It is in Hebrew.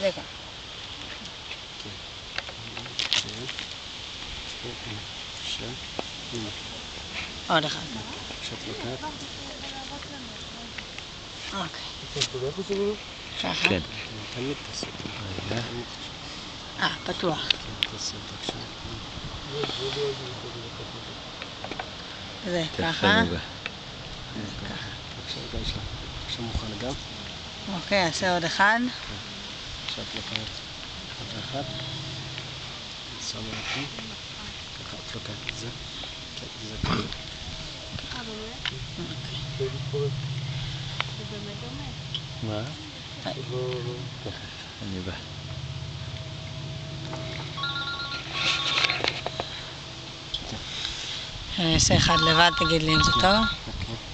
רגע. עוד אחד. אוקיי. כן. אה, פתוח. זה ככה. בבקשה מוכן גם. אוקיי, אעשה עוד אחד. כשאת לוקחת אחת שמה אותי. ככה את לוקחת את זה. כן, זה ככה. מה? תכף אני בא. אני אעשה אחד לבד, תגיד לי אם זה טוב.